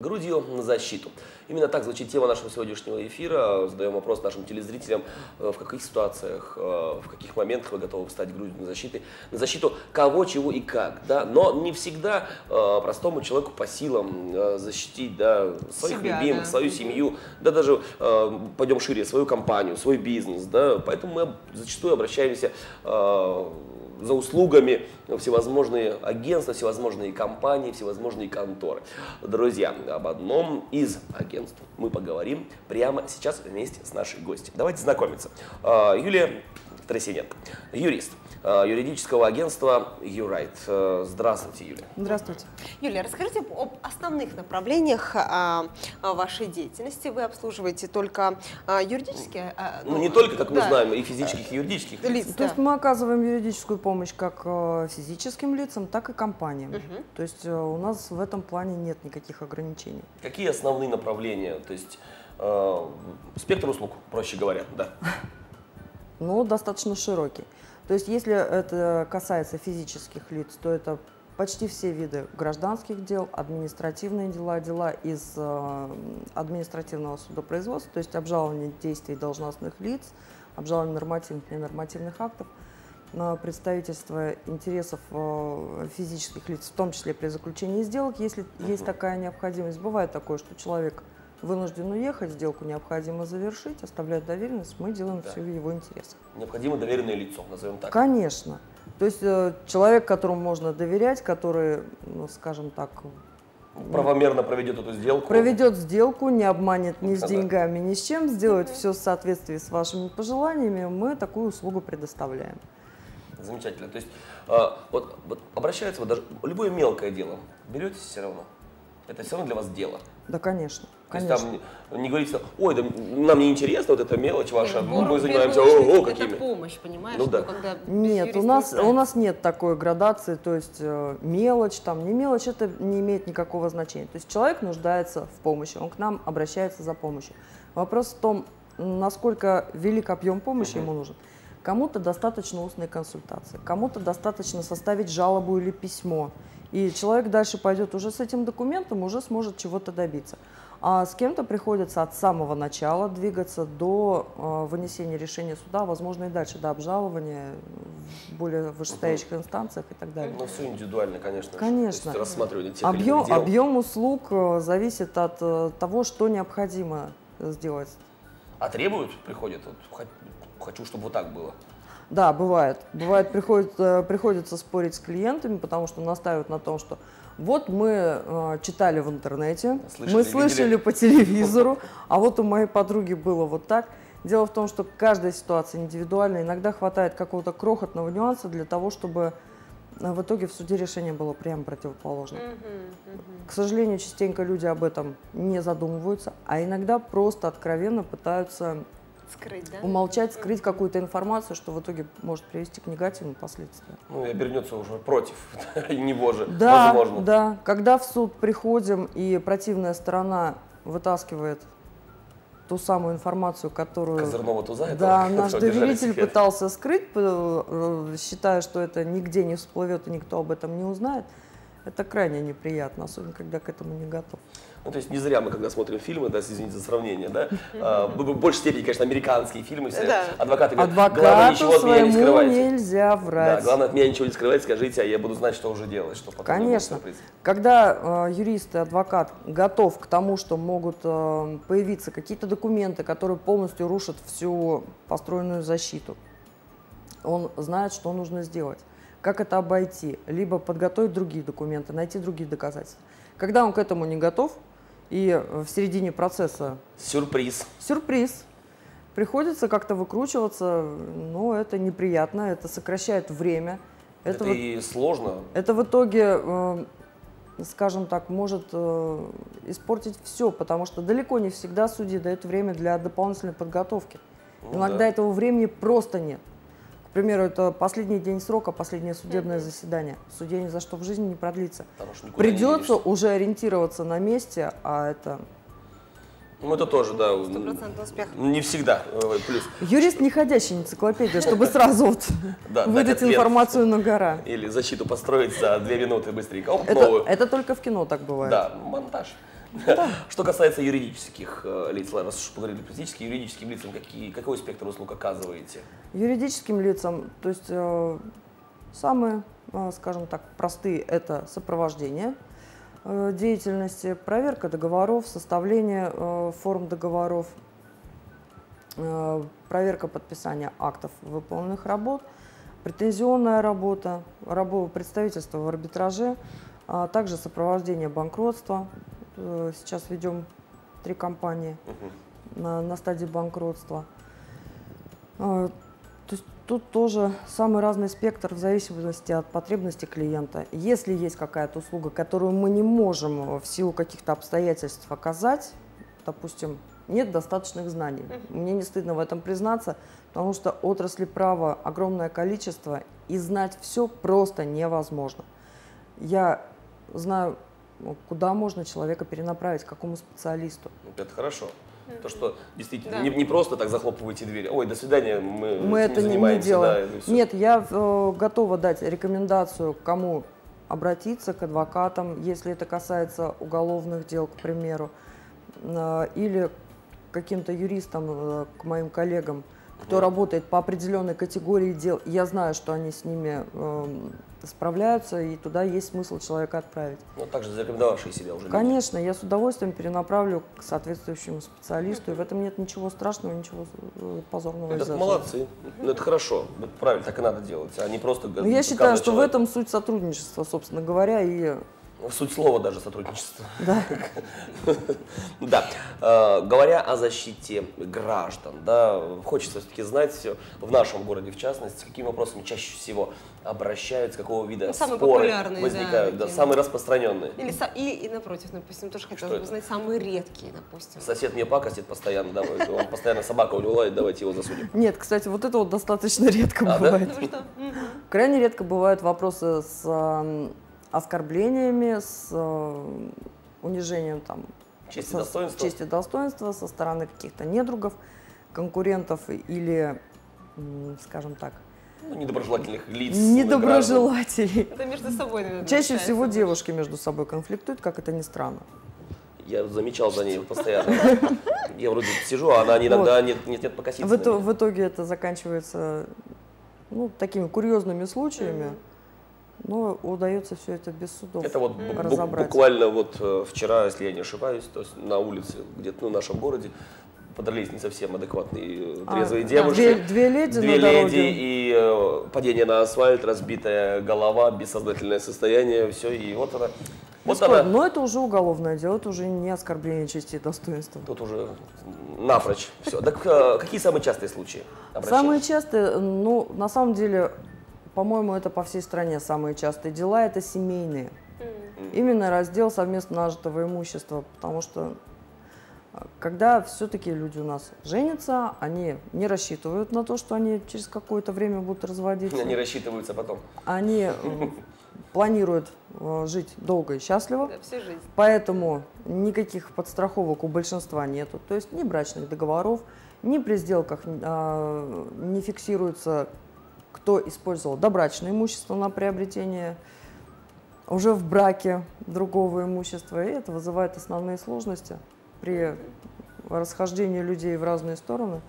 Грудью на защиту. Именно так звучит тема нашего сегодняшнего эфира. Задаем вопрос нашим телезрителям, э, в каких ситуациях, э, в каких моментах вы готовы встать грудью на защиту, на защиту кого, чего и как. Да? Но не всегда э, простому человеку по силам защитить да, своих Себя, любимых, да. свою семью, да даже пойдем шире, свою компанию, свой бизнес. Да? Поэтому мы зачастую обращаемся за услугами всевозможные агентства, всевозможные компании, всевозможные конторы. Друзья, об одном из агентств мы поговорим прямо сейчас вместе с нашей гостью. Давайте знакомиться. А, Юлия Тросиненко, юрист Э, юридического агентства Юрайт. Э, здравствуйте, Юлия. Здравствуйте. Юлия, расскажите об основных направлениях а, а, вашей деятельности. Вы обслуживаете только а, юридические? Ну, ну, не только, как да. мы знаем, и физических, и юридических лиц. лиц. То есть мы оказываем юридическую помощь как э, физическим лицам, так и компаниям. Угу. То есть у нас в этом плане нет никаких ограничений. Какие основные направления? То есть э, спектр услуг, проще говоря, да? Ну, достаточно широкий. То есть если это касается физических лиц, то это почти все виды гражданских дел, административные дела, дела из э, административного судопроизводства, то есть обжалование действий должностных лиц, обжалование нормативных и ненормативных актов, представительство интересов э, физических лиц, в том числе при заключении сделок, если есть такая необходимость. Бывает такое, что человек вынужден уехать, сделку необходимо завершить, оставляет доверенность, мы делаем да. все в его интересах. Необходимо доверенное лицо, назовем так. Конечно. То есть э, человек, которому можно доверять, который, ну, скажем так, правомерно проведет эту сделку. Проведет сделку, не обманет ни с деньгами, ни с чем, сделает все в соответствии с вашими пожеланиями, мы такую услугу предоставляем. Замечательно. То есть э, вот, вот обращаются, вот даже любое мелкое дело, берете все равно? Это все равно для вас дело? Да, конечно. То есть там не говорится, ой, да нам не интересно вот эта мелочь ваша, ну, мы занимаемся, о, о, какими. Это помощь, понимаешь? Ну, да. когда нет, у нас, у нас нет такой градации, то есть э, мелочь, там, не мелочь, это не имеет никакого значения. То есть человек нуждается в помощи, он к нам обращается за помощью. Вопрос в том, насколько велик объем помощи угу. ему нужен. Кому-то достаточно устной консультации, кому-то достаточно составить жалобу или письмо. И человек дальше пойдет уже с этим документом, уже сможет чего-то добиться. А с кем-то приходится от самого начала двигаться до э, вынесения решения суда, возможно, и дальше до обжалования в более вышестоящих инстанциях и так далее. Ну, все индивидуально, конечно. Конечно. Же. рассматривание тех объем, дел. объем услуг э, зависит от э, того, что необходимо сделать. А требуют, приходят, вот, хочу, чтобы вот так было. Да, бывает. Бывает, приходит, э, приходится спорить с клиентами, потому что настаивают на том, что вот мы э, читали в интернете, слышали, мы слышали видели. по телевизору, а вот у моей подруги было вот так. Дело в том, что каждая ситуация индивидуальна. Иногда хватает какого-то крохотного нюанса для того, чтобы э, в итоге в суде решение было прямо противоположным. Uh -huh. К сожалению, частенько люди об этом не задумываются, а иногда просто откровенно пытаются Скрыть, да? Умолчать, скрыть какую-то информацию, что в итоге может привести к негативным последствиям. Ну и обернется уже против него же, да, возможно. Да, когда в суд приходим и противная сторона вытаскивает ту самую информацию, которую Козырного туза да, наш доверитель пытался скрыть, э, считая, что это нигде не всплывет и никто об этом не узнает, это крайне неприятно, особенно когда к этому не готов. Ну, то есть не зря мы, когда смотрим фильмы, да, извините за сравнение, да, а, в большей степени, конечно, американские фильмы, все да. адвокаты говорят, Адвокату главное, ничего от меня не скрывайте. нельзя врать. Да, главное, от меня ничего не скрывайте, скажите, а я буду знать, что уже делать, что потом Конечно. Когда э, юрист и адвокат готов к тому, что могут э, появиться какие-то документы, которые полностью рушат всю построенную защиту, он знает, что нужно сделать как это обойти, либо подготовить другие документы, найти другие доказательства. Когда он к этому не готов, и в середине процесса... Сюрприз. Сюрприз. Приходится как-то выкручиваться, но это неприятно, это сокращает время. Это, это и сложно. Это в итоге, э, скажем так, может э, испортить все, потому что далеко не всегда судьи дают время для дополнительной подготовки. Ну, Иногда да. этого времени просто нет. Примеру, это последний день срока, последнее судебное заседание. Судья ни за что в жизни не продлится. Придется не уже ориентироваться на месте, а это ну, это тоже, да. 100% успех. Не всегда. Э, плюс. Юрист не ходящая энциклопедия, чтобы сразу вот выдать информацию на гора. Или защиту построить за две минуты быстренько. это, это только в кино так бывает. Да, монтаж. Что касается юридических э, лиц, ладно, раз уж поговорили про физические, юридическим лицам какие, какой спектр услуг оказываете? Юридическим лицам, то есть э, самые, э, скажем так, простые это сопровождение э, деятельности, проверка договоров, составление э, форм договоров, э, проверка подписания актов выполненных работ, претензионная работа, работа представительства в арбитраже, а также сопровождение банкротства. Э, Сейчас ведем три компании Мгм. на, на стадии банкротства. А, То есть тут тоже самый разный спектр в зависимости от потребностей клиента. Если есть какая-то услуга, которую мы не можем э, в силу каких-то обстоятельств оказать, допустим, нет достаточных знаний. Мне не стыдно в этом признаться, потому что отрасли права огромное количество, и знать все просто невозможно. Я знаю, куда можно человека перенаправить, к какому специалисту. Это хорошо. То, что действительно Да. не, не просто так захлопываете двери. Ой, до свидания, мы, Мы это не, не делаем. да. Нет, я э, готова дать рекомендацию, к кому обратиться, к адвокатам, если это касается уголовных дел, к примеру, э, или к каким-то юристам, э, к моим коллегам, кто Мгм. работает по определенной категории дел. Я знаю, что они с ними эм, справляются, и туда есть смысл человека отправить. Но также зарекомендовавшие себя уже. люди. Конечно, я с удовольствием перенаправлю к соответствующему специалисту, и в этом нет ничего страшного, ничего э, позорного. Это молодцы. Ну, это хорошо. Это правильно, так и надо делать. А не просто Ну, я считаю, что в этом суть сотрудничества, собственно говоря, и Суть слова даже сотрудничество. да. Да. Э, Говоря о защите граждан, да, хочется все-таки знать все в нашем городе, в частности, с какими вопросами чаще всего обращаются, какого вида Ну, самые споры популярные, да, возникают, да, такие. самые распространенные. Или, или и напротив, допустим, тоже хотелось бы знать самые редкие, допустим. Сосед мне пакостит постоянно, давай, он постоянно собака у него лает, давайте его засудим. Нет, кстати, вот это вот достаточно редко А, да? бывает. Ну что? Мгм. Крайне редко бывают вопросы с оскорблениями, с э, унижением там Честь и со- достоинство. чести достоинства со стороны каких-то недругов, конкурентов или, скажем так, Ну, недоброжелательных лиц. недоброжелателей. Это между собой, наверное, Чаще всего больше. девушки между собой конфликтуют, как это ни странно. Я замечал за ней постоянно. Я вроде сижу, а она иногда нет, нет, нет покоситься. В, на ито- меня. в итоге это заканчивается ну, такими курьезными случаями, но удается все это без судов Это вот разобрать. буквально вот э, вчера, если я не ошибаюсь, то есть на улице, где-то ну, в нашем городе, подрались не совсем адекватные э, А, трезвые да, девушки. Две, две леди Две на дороге. леди и э, падение на асфальт, разбитая голова, бессознательное состояние, все, и вот она. Вот она. Но это уже уголовное дело, это уже не оскорбление чести и достоинства. Тут уже напрочь. Все. Так э, какие самые частые случаи? Самые частые, ну, на самом деле, по-моему, это по всей стране самые частые дела, это семейные. Именно раздел совместно нажитого имущества, потому что а, когда все-таки люди у нас женятся, они не рассчитывают на то, что они через какое-то время будут разводиться. Они рассчитываются потом. Они э, планируют э, жить долго и счастливо. Да, всю жизнь. Поэтому никаких подстраховок у большинства нету. То есть ни брачных договоров, ни при сделках а, не фиксируется, кто использовал добрачное имущество на приобретение уже в браке другого имущества. И это вызывает основные сложности при расхождении людей в разные стороны.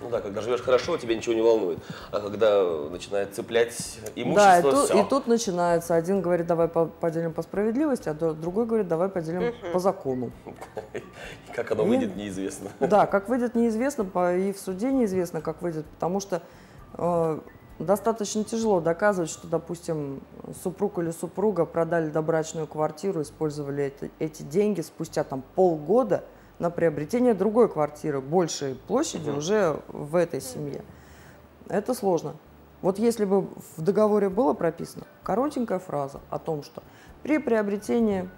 Ну да, когда живешь хорошо, тебя ничего не волнует. А когда начинает цеплять да, и имущество, тут, все. и тут начинается. Один говорит, давай по- поделим по справедливости, а другой говорит, давай поделим по закону. Как оно И- выйдет, неизвестно. Да, как выйдет, неизвестно, и в суде неизвестно, как выйдет, потому что э, достаточно тяжело доказывать, что, допустим, супруг или супруга продали добрачную квартиру, использовали это- эти деньги спустя там полгода на приобретение другой квартиры большей площади Мгм. уже в этой семье. Это сложно. Вот если бы в договоре было прописано коротенькая фраза о том, что при приобретении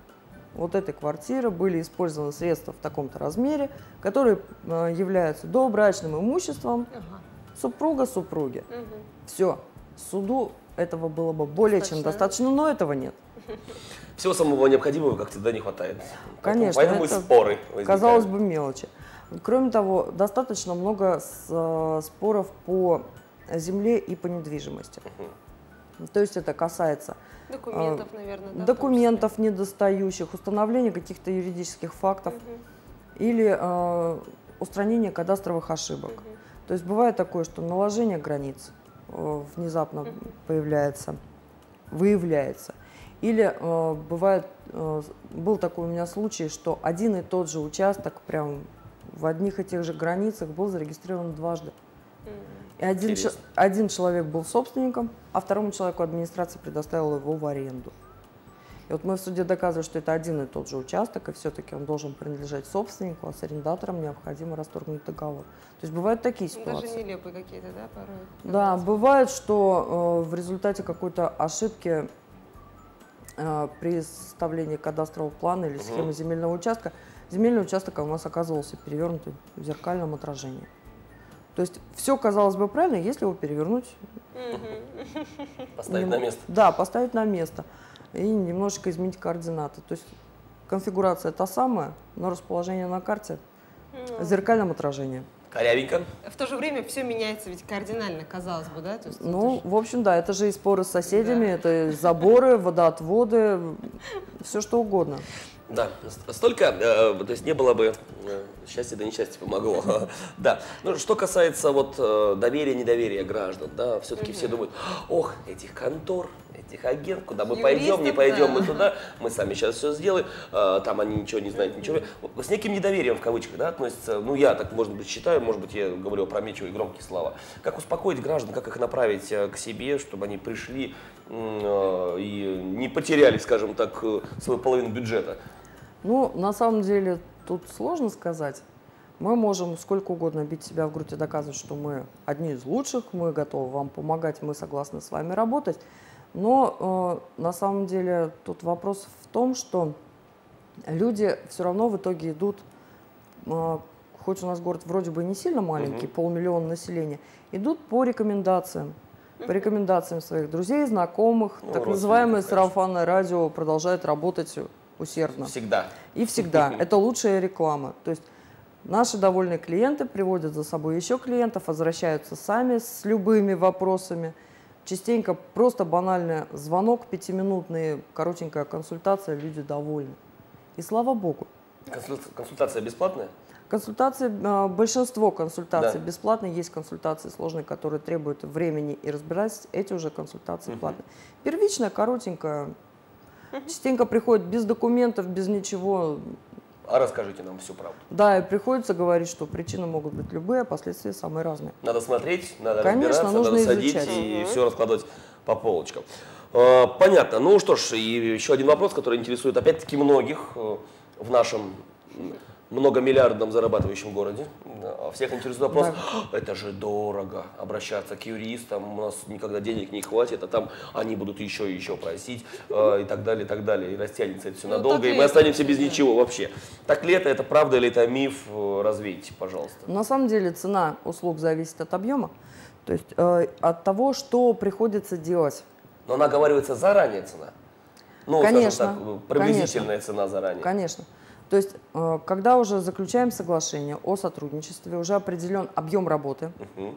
вот этой квартиры были использованы средства в таком-то размере, которые э, являются добрачным имуществом Ага. Супруга супруги. Мгм. Все. Суду этого было бы более чем Достаточно. достаточно, но этого нет. Всего самого необходимого, как всегда, не хватает. Конечно, Поэтому, поэтому это, и споры возникают. Казалось бы, мелочи. Кроме того, достаточно много с- э, споров по земле и по недвижимости. То есть это касается Документов, наверное, да, документов недостающих, установления каких-то юридических фактов. Мгм. или э, устранения кадастровых ошибок. Мгм. То есть бывает такое, что наложение границ э, внезапно появляется, выявляется. Или э, бывает, э, был такой у меня случай, что один и тот же участок прям в одних и тех же границах был зарегистрирован дважды. И один, Интересно. один человек был собственником, а второму человеку администрация предоставила его в аренду. И вот мы в суде доказывали, что это один и тот же участок, и все-таки он должен принадлежать собственнику, а с арендатором необходимо расторгнуть договор. То есть бывают такие Ну, Даже ситуации. нелепые какие-то, да, порой? Да, бывает, что э, в результате какой-то ошибки э, при составлении кадастрового плана или схемы земельного участка, земельный участок у нас оказывался перевернутый в зеркальном отражении. То есть все казалось бы правильно, если его перевернуть. Поставить на место. Да, поставить на место и немножечко изменить координаты. То есть конфигурация та самая, но расположение на карте в зеркальном отражении. Корявенько. В то же время все меняется ведь кардинально, казалось бы, да? То есть Ну, ж- в общем, да, это же и споры с соседями, Да. это и заборы, водоотводы, все что угодно. Да, столько, э, то есть не было бы э, счастья, да несчастье помогло. Да. Ну, что касается вот э, доверия, недоверия граждан, да, все-таки все думают, ох, этих контор, этих агентов, куда мы пойдем, не Юристов, пойдем мы да. туда, мы сами сейчас все сделаем, э, там они ничего не знают, ничего. С неким недоверием в кавычках, да, относится, ну, я так, может быть, считаю, может быть, я говорю опрометчивые громкие слова. Как успокоить граждан, как их направить э, к себе, чтобы они пришли э, и не потеряли, скажем так, э, свою половину бюджета. Ну, на самом деле, тут сложно сказать. Мы можем сколько угодно бить себя в грудь и доказывать, что мы одни из лучших, мы готовы вам помогать, мы согласны с вами работать. Но э, на самом деле тут вопрос в том, что люди все равно в итоге идут, э, хоть у нас город вроде бы не сильно маленький, Мгм. полмиллиона населения, идут по рекомендациям. По рекомендациям своих друзей, знакомых, Ну, так называемое сарафанное радио продолжает работать усердно. Всегда. И всегда. Это лучшая реклама. То есть наши довольные клиенты приводят за собой еще клиентов, возвращаются сами с любыми вопросами. Частенько просто банальный звонок, пятиминутная коротенькая консультация, люди довольны. И слава богу. Консульта- Консультация бесплатная? Консультации, э, большинство консультаций Да. бесплатные, есть консультации сложные, которые требуют времени и разбирательств, эти уже консультации Мгм. платные. Первичная, коротенькая, частенько приходит без документов, без ничего, А расскажите нам всю правду. Да, и приходится говорить, что причины могут быть любые, а последствия самые разные. Надо смотреть, надо Конечно, разбираться, нужно надо садить изучать. и Мгм. все раскладывать по полочкам. Э, Понятно. Ну что ж, и еще один вопрос, который интересует опять-таки многих э, в нашем многомиллиардном зарабатывающем городе. Да, Всех интересует вопрос, «А, это же дорого обращаться к юристам, у нас никогда денег не хватит, а там они будут еще и еще просить э, и так далее, и так далее. И растянется это все Ну, надолго, и мы останемся без да. ничего вообще. Так ли это, это правда или это миф? Э, Развейте, пожалуйста. На самом деле цена услуг зависит от объема, то есть э, от того, что приходится делать. Но она оговаривается заранее цена. Ну, Конечно, скажем так, приблизительная цена заранее. Конечно. То есть, э, когда уже заключаем соглашение о сотрудничестве, уже определен объем работы, Мгм.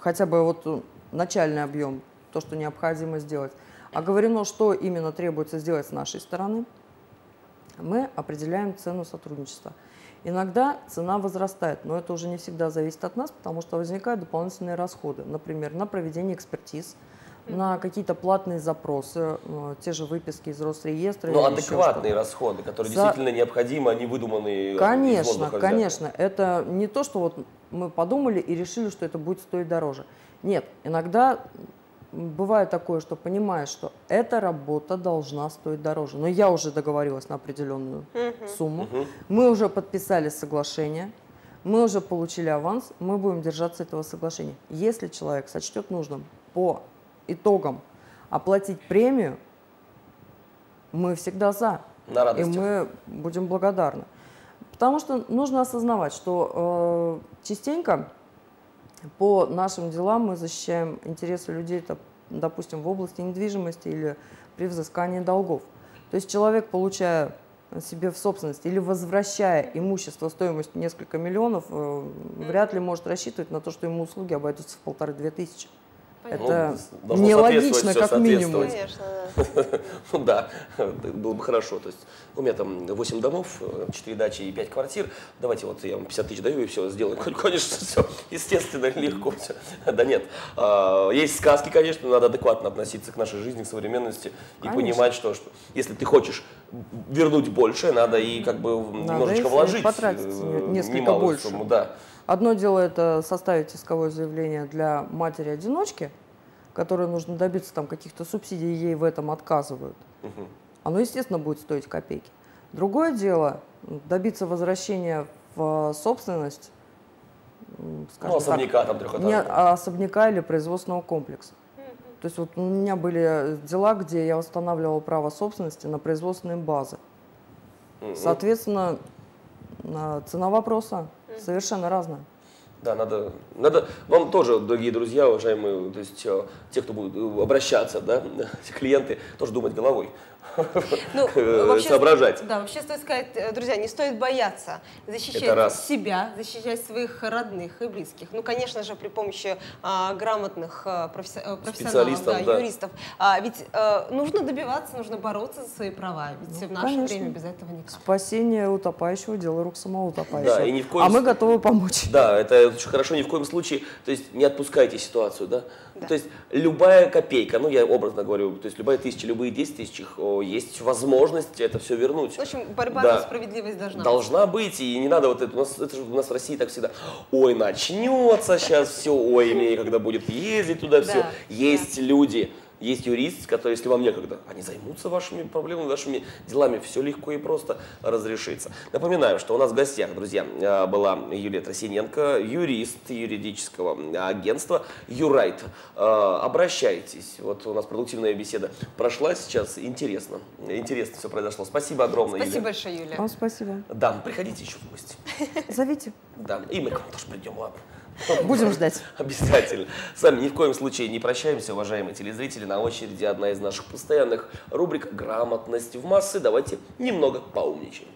хотя бы вот э, начальный объем, то, что необходимо сделать, оговорено, что именно требуется сделать с нашей стороны, мы определяем цену сотрудничества. Иногда цена возрастает, но это уже не всегда зависит от нас, потому что возникают дополнительные расходы, например, на проведение экспертиз, на какие-то платные запросы, э, те же выписки из Росреестра. Но еще адекватные расходы, которые За- действительно необходимы, они выдуманные из Конечно, конечно. Это не то, что вот мы подумали и решили, что это будет стоить дороже. Нет, иногда бывает такое, что понимаешь, что эта работа должна стоить дороже. Но я уже договорилась на определенную сумму. Мгм. Мы уже подписали соглашение, мы уже получили аванс, мы будем держаться этого соглашения. Если человек сочтет нужным по итогам оплатить премию, мы всегда за. На И мы будем благодарны. Потому что нужно осознавать, что э, частенько по нашим делам мы защищаем интересы людей, то, допустим, в области недвижимости или при взыскании долгов. То есть человек, получая себе в собственность или возвращая имущество стоимостью несколько миллионов, э, вряд ли может рассчитывать на то, что ему услуги обойдутся в полторы-две тысячи. Это Ну, должно нелогично, соответствовать, как минимум. Конечно, да. Ну да, было бы хорошо. То есть у меня там 8 домов, 4 дачи и 5 квартир. Давайте вот я вам 50 тысяч даю и все сделаем. Конечно, все естественно, легко все. Да нет. А, Есть сказки, конечно, но надо адекватно относиться к нашей жизни, к современности и Конечно. понимать, что, что если ты хочешь вернуть больше, надо и как бы немножечко и вложить. потратить э, несколько немалую больше. сумму, да. Одно дело это составить исковое заявление для матери-одиночки, которой нужно добиться там каких-то субсидий, ей в этом отказывают. Оно, естественно, будет стоить копейки. Другое дело добиться возвращения в э, собственность, м, Ну, скажем так, особняка там не особняка или производственного комплекса. То есть вот у меня были дела, где я восстанавливала право собственности на производственные базы. Соответственно, а, цена вопроса совершенно разная. Да, надо, надо вам тоже, дорогие друзья, уважаемые, то есть э, те, кто будет э, обращаться, да, клиенты, тоже думать головой, Ну, э, вообще, соображать. Да, вообще стоит сказать, э, друзья, не стоит бояться защищать себя, защищать своих родных и близких. Ну, конечно же, при помощи а, грамотных а, професси- э, профессионалов, Специалистов, да, да. юристов. А, ведь э, нужно добиваться, нужно бороться за свои права. Ведь Ну, в наше конечно. время без этого никак. Спасение утопающего – дело рук самого утопающего. Да, и ни в коем а мы готовы помочь. Да, это очень хорошо, ни в коем случае, то есть не отпускайте ситуацию, да? Да. То есть любая копейка, ну я образно говорю, то есть любая тысяча, любые 10 тысяч, есть возможность это все вернуть. В общем, борьба Да. за справедливость должна быть. Должна быть, и не надо вот это, у нас, это же у нас в России так всегда, ой, начнется сейчас все, ой, мне когда будет ездить туда все. Есть люди, есть юрист, который, если вам некогда, они займутся вашими проблемами, вашими делами, все легко и просто разрешится. Напоминаю, что у нас в гостях, друзья, э, была Юлия Тросиненко, юрист юридического агентства Юрайт. Э, Обращайтесь, вот у нас продуктивная беседа прошла сейчас, интересно, интересно все произошло. Спасибо огромное, Спасибо Юлия. большое, Юлия. Вам спасибо. Да, приходите еще в гости. Зовите. Да, и мы к вам тоже придем, ладно. Будем ждать. Обязательно. С вами ни в коем случае не прощаемся, уважаемые телезрители. На очереди одна из наших постоянных рубрик «Грамотность в массы». Давайте немного поумничаем.